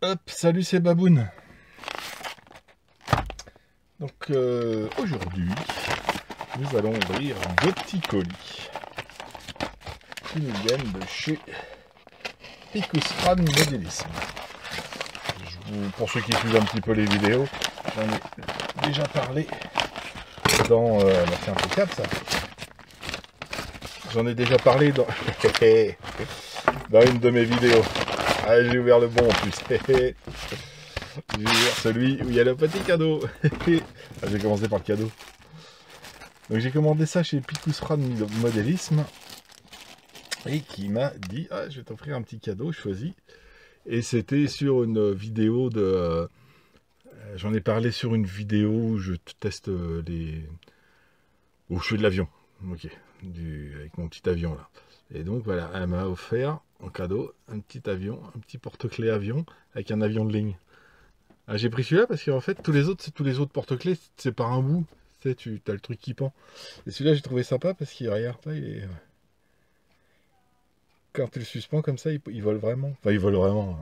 Hop, salut c'est Baboun. Donc euh, aujourd'hui, nous allons ouvrir deux petits colis qui nous viennent de chez Picusfran Modélisme. Pour ceux qui suivent un petit peu les vidéos, j'en ai déjà parlé dans... Euh, bah, c'est impeccable ça. J'en ai déjà parlé dans... dans une de mes vidéos. Ah, j'ai ouvert le bon en plus. j'ai ouvert celui où il y a le petit cadeau. Ah, j'ai commencé par le cadeau. Donc j'ai commandé ça chez Picusfran Modélisme. Et qui m'a dit, ah, je vais t'offrir un petit cadeau, choisi. Et c'était sur une vidéo de... euh, J'en ai parlé sur une vidéo où je teste euh, les... Où je fais de l'avion. Ok. Avec mon petit avion là. Et donc voilà, elle m'a offert en cadeau un petit avion, un petit porte-clés avion avec un avion de ligne. Ah, j'ai pris celui-là parce qu'en fait tous les autres, tous les autres porte-clés, c'est par un bout. Tu sais, tu as le truc qui pend. Et celui-là j'ai trouvé sympa parce qu'il regarde pas, il est. Quand tu le suspends comme ça, il, vole vraiment. Enfin, il vole vraiment.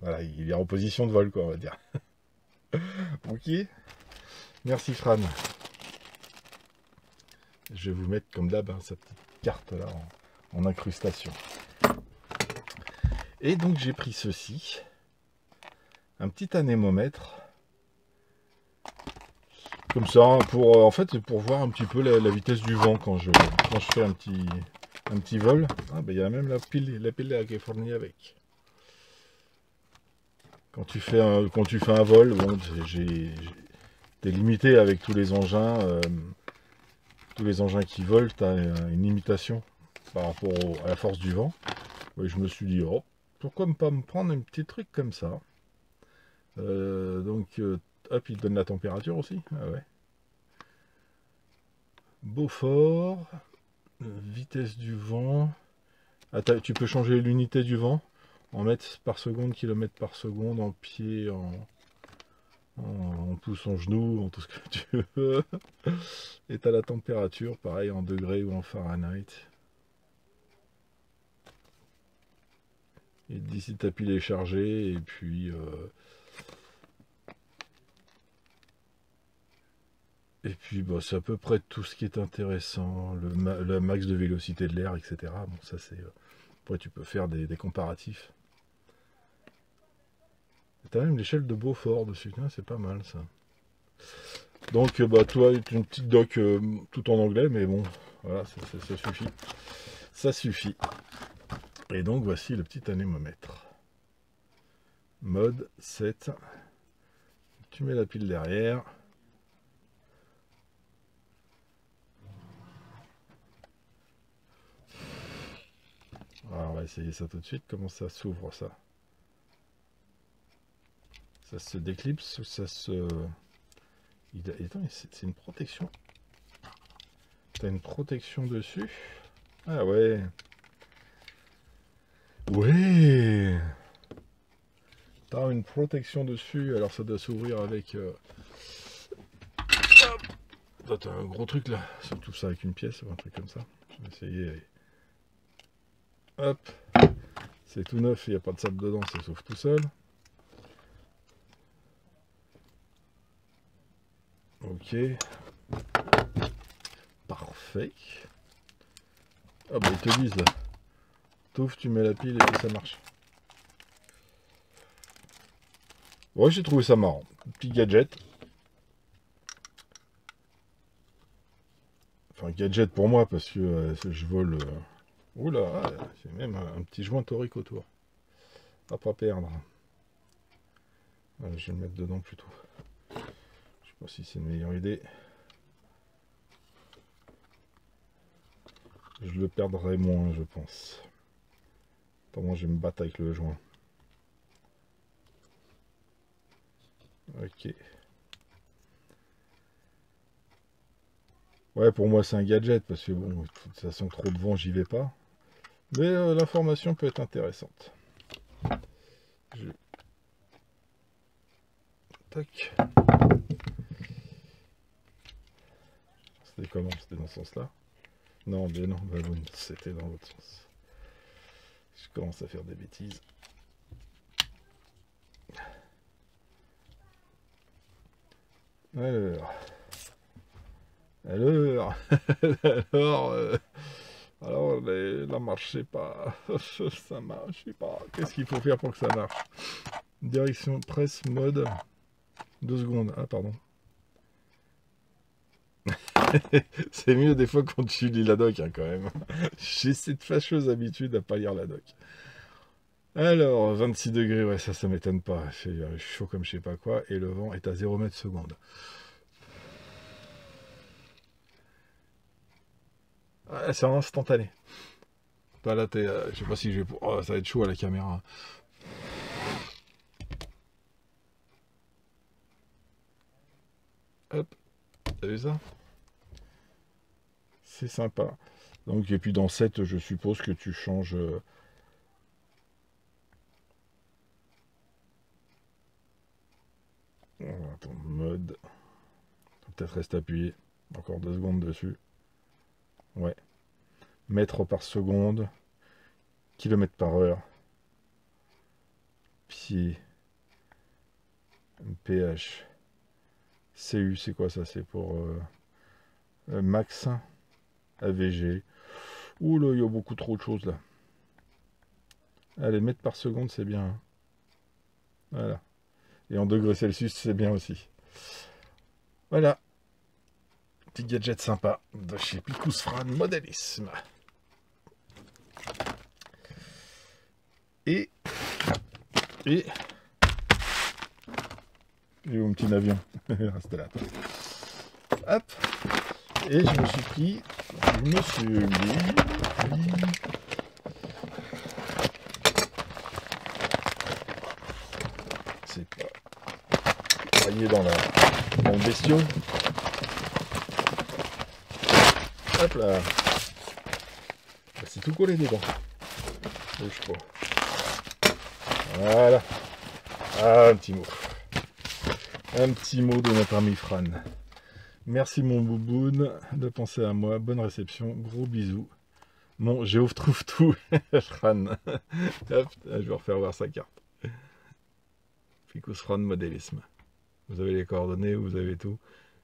Voilà, il est en position de vol, quoi, on va dire. ok. Merci Fran. Je vais vous mettre comme d'hab hein, sa petite carte là en incrustation. Et donc j'ai pris ceci, un petit anémomètre, comme ça, pour euh, en fait pour voir un petit peu la, la vitesse du vent quand je quand je fais un petit un petit vol. Ah ben il y a même la pile la pile qui est fournie avec. Quand tu fais un quand tu fais un vol, bon t'es limité avec tous les engins. euh, tous les engins qui volent, tu as une limitation par rapport à la force du vent. Et je me suis dit, oh, pourquoi ne pas me prendre un petit truc comme ça? Euh, Donc, euh, hop, il donne la température aussi. Ah ouais. Beaufort, vitesse du vent. Tu peux changer l'unité du vent en mètres par seconde, kilomètres par seconde, en pied, en, en, en pouce, en genou, en tout ce que tu veux. Et t'as la température, pareil en degrés ou en Fahrenheit. Et d'ici ta pile est chargée, et puis... euh, Et puis bah, c'est à peu près tout ce qui est intéressant, le, ma- le max de vélocité de l'air, etc. Bon ça c'est... euh, Après tu peux faire des, des comparatifs. T'as même l'échelle de Beaufort dessus, Tiens, c'est pas mal ça. Donc euh, bah toi une petite doc tout en anglais, mais bon, voilà, ça suffit. Ça suffit. Et donc voici le petit anémomètre. Mode 7. Tu mets la pile derrière. Alors, on va essayer ça tout de suite. Comment ça s'ouvre ça? Ça se déclipse ou ça se... Il c'est une protection. T'as une protection dessus? Ah ouais. Ouais. T'as une protection dessus, alors ça doit s'ouvrir avec... euh, T'as un gros truc là, surtout ça avec une pièce ou un truc comme ça. Je vais essayer. Hop. C'est tout neuf, il n'y a pas de sable dedans, ça s'ouvre tout seul. Ok. Parfait. Ah bah ils te disent là. Touffe, tu mets la pile et ça marche. Ouais, j'ai trouvé ça marrant. Petit gadget. Enfin, gadget pour moi parce que euh, je vole. euh, Oula, ah, c'est même un, petit joint torique autour. À pas perdre. Je vais le mettre dedans plutôt. Je sais pas si c'est une meilleure idée. Je le perdrai moins, je pense. Comment je vais me battre avec le joint. Ok. Ouais, pour moi c'est un gadget parce que bon, de toute façon trop de vent, j'y vais pas. Mais euh, l'information peut être intéressante. Je... Tac. C'était comment? C'était dans ce sens-là? Non, mais non, bah c'était dans l'autre sens. Je commence à faire des bêtises. Alors. Alors. alors. Euh, alors, les, la marche, pas. ça marche, pas. Qu'est-ce qu'il faut faire pour que ça marche? Direction presse mode. Deux secondes. Ah, pardon. c'est mieux des fois quand tu lis la doc, hein, quand même. J'ai cette fâcheuse habitude à pas lire la doc. Alors, 26 degrés, ouais, ça, ça m'étonne pas. C'est chaud comme je sais pas quoi. Et le vent est à 0 mètres seconde. c'est instantané. Pas là, euh, je sais pas si je vais. Oh, ça va être chaud à la caméra. Hop, t'as vu ça? C'est sympa. Donc, et puis dans 7, je suppose que tu changes. Euh, mode. Peut-être reste appuyé. Encore deux secondes dessus. Ouais. Mètres par seconde. Kilomètres par heure. Pied. pH. CU, c'est quoi ça? C'est pour euh, euh, max. AVG. Ouh là, il y a beaucoup trop de choses là. Allez, mètres par seconde, c'est bien. Hein. Voilà. Et en degrés Celsius, c'est bien aussi. Voilà. Petit gadget sympa de chez Picous Fran Modélisme. Et. Et. Et mon petit avion Reste là. Hop. Et je me suis pris. Mis. C'est pas. Travailler dans la. Dans. Hop là. C'est tout collé dedans. Bouge pas. Voilà. Un petit mot. Un petit mot de notre ami Fran. Merci mon bouboune de penser à moi. Bonne réception. Gros bisous. Mon Géof trouve tout. Fran. Je vais refaire voir sa carte. Ficus Fran modélisme. Vous avez les coordonnées, vous avez tout.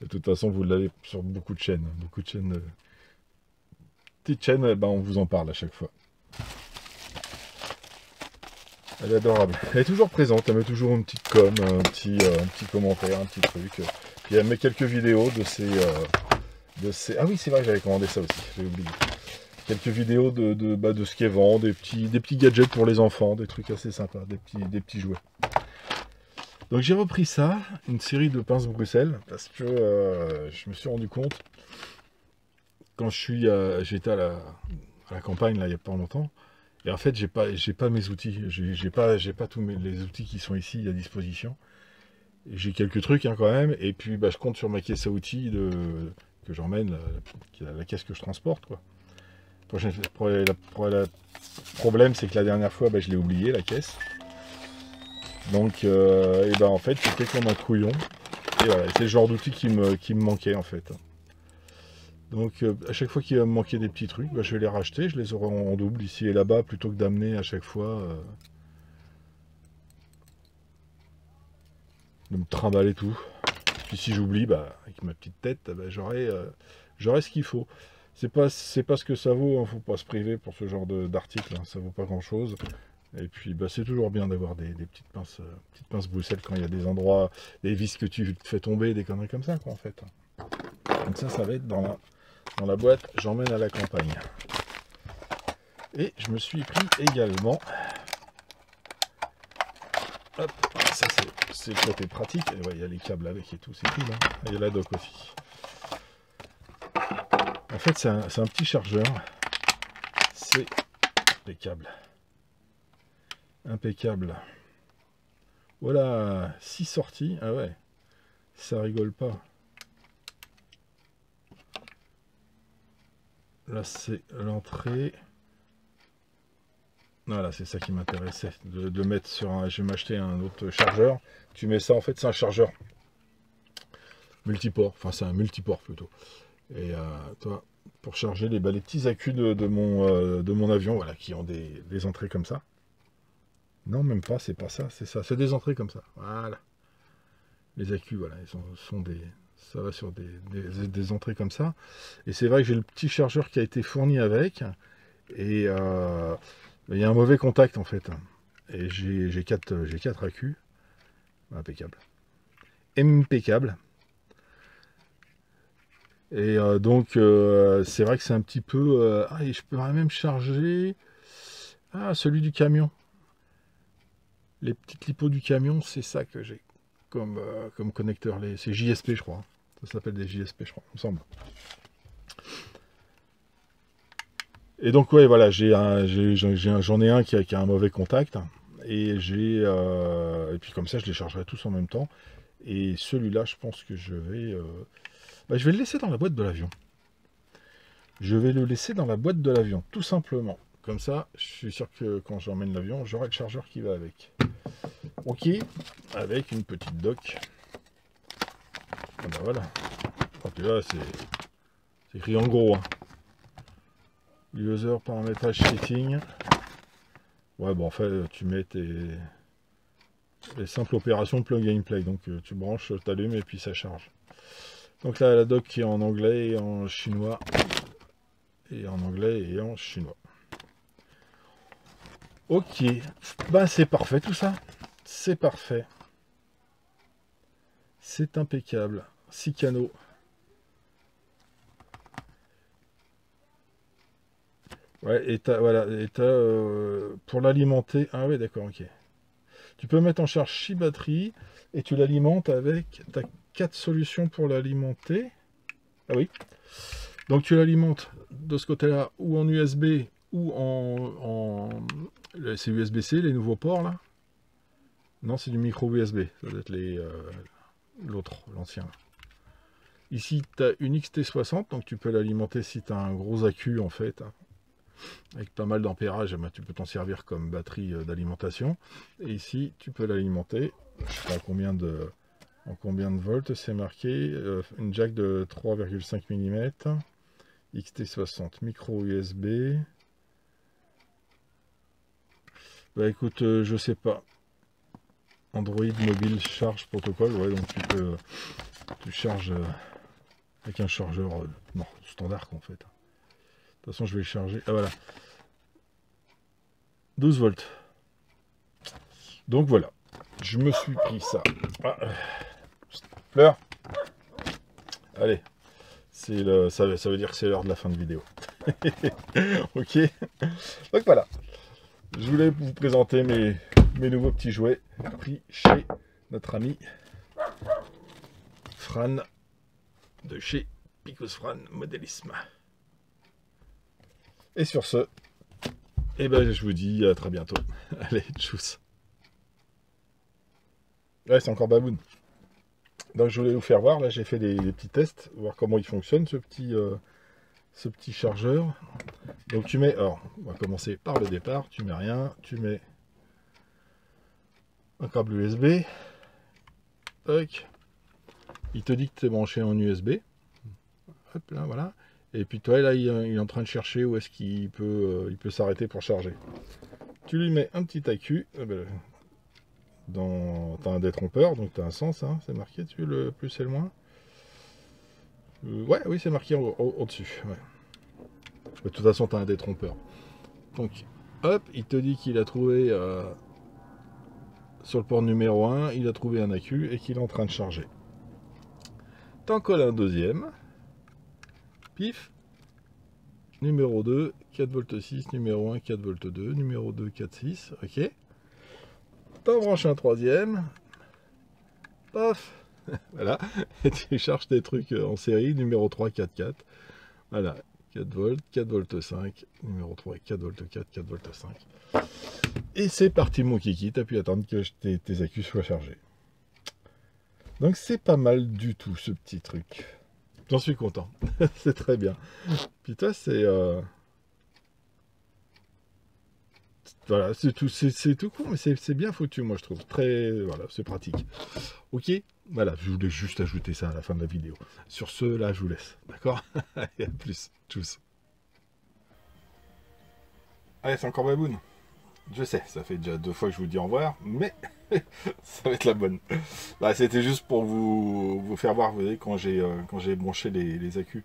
De toute façon, vous l'avez sur beaucoup de chaînes. Beaucoup de chaînes. Euh, petite chaîne, eh ben, on vous en parle à chaque fois. Elle est adorable. Elle est toujours présente, elle met toujours une petite com, un petit, euh, un petit commentaire, un petit truc. Puis elle met quelques vidéos de ses... Euh, de. Ah oui, c'est vrai que j'avais commandé ça aussi, j'ai oublié. Quelques vidéos de, de, bah, de ce qu'elle vend, des petits, des petits gadgets pour les enfants, des trucs assez sympas, des petits, des petits jouets. Donc j'ai repris ça, une série de pinces Bruxelles, parce que euh, je me suis rendu compte quand je suis, j'étais à la, la, campagne là il n'y a pas longtemps, et en fait j'ai pas, j'ai pas mes outils, j'ai pas, pas tous mes, les outils qui sont ici à disposition. J'ai quelques trucs hein, quand même, et puis bah, je compte sur ma caisse à outils de, que j'emmène, la, la, caisse que je transporte. Le problème c'est que la dernière fois bah, je l'ai oublié la caisse. Donc euh, et ben en fait c'était comme un couillon. Et voilà, c'est le genre d'outil qui me, qui me manquait en fait. Donc euh, à chaque fois qu'il va me manquer des petits trucs, bah, je vais les racheter, je les aurai en double ici et là-bas plutôt que d'amener à chaque fois euh, de me trimballer tout. Puis si j'oublie, bah, avec ma petite tête, bah, euh, j'aurai ce qu'il faut. C'est pas pas ce que ça vaut, hein, faut pas se priver pour ce genre d'article, hein, ça vaut pas grand chose. Et puis c'est toujours bien d'avoir des, petites pinces petites pinces Bruxelles quand il y a des endroits, des vis que tu te fais tomber, des conneries comme ça quoi en fait. Donc ça, ça va être dans la dans la boîte, j'emmène à la campagne. Et je me suis pris également. Hop, ça c'est le côté pratique. il y a les câbles avec et tout, c'est cool. Hein. il y a la doc aussi. En fait, c'est un, un, petit chargeur. C'est câbles. Impeccable. Voilà, 6 sorties. Ah ouais, ça rigole pas. Là, c'est l'entrée. Voilà, c'est ça qui m'intéressait, de, mettre sur un... Je vais m'acheter un autre chargeur. Tu mets ça, en fait, c'est un chargeur multiport. Enfin, c'est un multiport plutôt. Et euh, toi, pour charger les, bah, les petits accus de, mon, euh, de mon avion, voilà, qui ont des, entrées comme ça. Non, même pas, c'est pas ça, c'est ça. C'est des entrées comme ça. Voilà. Les accus, voilà, ils sont des, ça va sur des, des, entrées comme ça. Et c'est vrai que j'ai le petit chargeur qui a été fourni avec. Et euh, il y a un mauvais contact en fait. Et j'ai 4, 4 accus. Impeccable. Impeccable. Et euh, donc, euh, c'est vrai que c'est un petit peu... ah, et je pourrais même charger... Ah, celui du camion. Les petites lipos du camion, c'est ça que j'ai comme, comme connecteur. C'est JSP, je crois. Ça s'appelle des JSP, je crois, il me semble. Et donc, ouais, voilà, j'ai j'en ai, un qui a, un mauvais contact. Et j'ai. Euh, et puis comme ça, je les chargerai tous en même temps. Et celui-là, je pense que je vais. Euh, bah, je vais le laisser dans la boîte de l'avion. Je vais le laisser dans la boîte de l'avion, tout simplement. Comme ça, je suis sûr que quand j'emmène l'avion, j'aurai le chargeur qui va avec. Ok, avec une petite dock. Ah bah voilà. là, c'est écrit en gros. Hein. User paramétrage setting. Ouais, bon, en fait, tu mets tes les simples opérations plug and play. Donc, euh, tu branches, t'allumes et puis ça charge. Donc là, la doc qui est en anglais et en chinois. Et en anglais et en chinois. Ok. Bah, c'est parfait tout ça. C'est parfait. C'est impeccable. 6 canaux. Ouais, et voilà, et euh, pour l'alimenter. Ah ouais, d'accord, ok. Tu peux mettre en charge 6 batteries et tu l'alimentes avec. Tu as 4 solutions pour l'alimenter. Ah oui. Donc tu l'alimentes de ce côté-là ou en USB ou en. en c'est USB-C, les nouveaux ports là. Non, c'est du micro USB. Ça doit être. Euh, l'autre, l'ancien. Ici, tu as une XT60, donc tu peux l'alimenter si tu as un gros accu en fait, hein. avec pas mal d'ampérage, eh ben, tu peux t'en servir comme batterie euh, d'alimentation. Et ici, tu peux l'alimenter, je sais pas combien de, en combien de volts c'est marqué, euh, une jack de 3,5 mm, XT60 micro USB. Bah écoute, euh, je sais pas. Android Mobile Charge Protocol, ouais, donc tu peux, tu charges euh, avec un chargeur euh, non, standard en fait. De toute façon, je vais le charger. Ah voilà. 12 volts. Donc voilà. Je me suis pris ça. Ah. Fleur. Allez. Le, ça, ça veut dire que c'est l'heure de la fin de vidéo. ok. Donc voilà. Je voulais vous présenter mes, mes nouveaux petits jouets pris chez notre ami Fran de chez Picos Fran Modélisme. Et sur ce, eh ben, je vous dis à très bientôt. Allez, tchuss. Ouais, c'est encore baboun. Donc je voulais vous faire voir, là j'ai fait des, petits tests, voir comment il fonctionne ce petit, euh, ce petit chargeur. Donc tu mets, alors on va commencer par le départ, tu mets rien, tu mets un câble USB. Il te dit que tu es branché en USB. Hop là, voilà. Et puis toi, là, il, est en train de chercher où est-ce qu'il peut, euh, il peut s'arrêter pour charger. Tu lui mets un petit accu. Eh ben, dans, as un détrompeur, donc tu as un sens, hein, c'est marqué dessus, le plus et le moins. Euh, ouais, oui, c'est marqué au-dessus. De toute façon, tu as un détrompeur. Donc, hop, il te dit qu'il a trouvé euh, sur le port numéro 1, il a trouvé un accu et qu'il est en train de charger. T'en colles un deuxième. Pif. Numéro 2, 4 v 6, numéro 1, 4 v 2, numéro 2, 4 6, ok. T'en branches un troisième. Paf. voilà. Et tu charges des trucs en série, numéro 3, 4, 4. Voilà. 4 volts, 4 volts 5, numéro 3, 4 volts 4, 4 volts 5. Et c'est parti mon kiki, t'as pu attendre que tes, accus soient chargés. Donc c'est pas mal du tout ce petit truc. J'en suis content, c'est très bien. Puis toi c'est... Euh, voilà, c'est tout, c'est tout mais c'est bien foutu, moi je trouve. Très, voilà, c'est pratique. Ok, voilà, je voulais juste ajouter ça à la fin de la vidéo. Sur ce, là, je vous laisse, d'accord? Allez, à plus, tchuss. Allez, c'est encore baboune. Je sais, ça fait déjà deux fois que je vous dis au revoir, mais ça va être la bonne. Bah, C'était juste pour vous, vous, faire voir, vous voyez, quand j'ai euh, quand j'ai branché les, les, accus,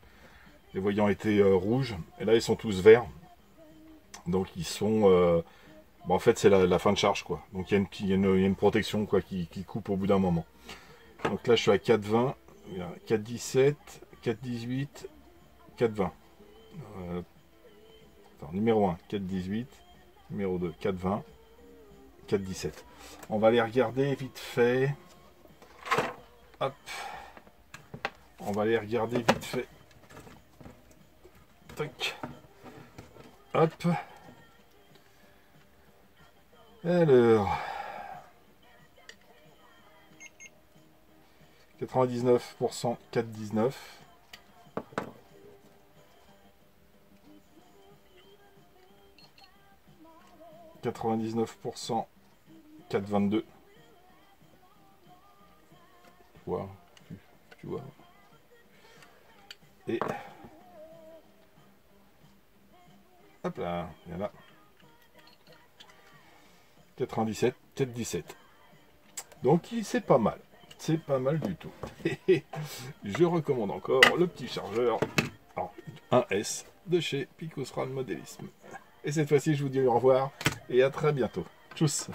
les voyants étaient euh, rouges, et là ils sont tous verts. Donc ils sont... Euh, en fait c'est la, la, fin de charge, quoi. Donc il y, y, y, a une protection quoi, qui, qui coupe au bout d'un moment. Donc là je suis à 4,20, 4,17, 4,18, 4,20. Euh, numéro 1, 4,18. Numéro 2, 4,20. 4,17. On va les regarder vite fait. Hop. On va les regarder vite fait. Hop. Alors. 99% 4,19. 99% 4,22. Tu vois, tu, vois. Et hop là, il y là. 97, 4,17. Donc c'est pas mal. C'est pas mal du tout. Je recommande encore le petit chargeur en 1S de chez Picosral Modélisme. Et cette fois-ci, je vous dis au revoir et à très bientôt. Tchuss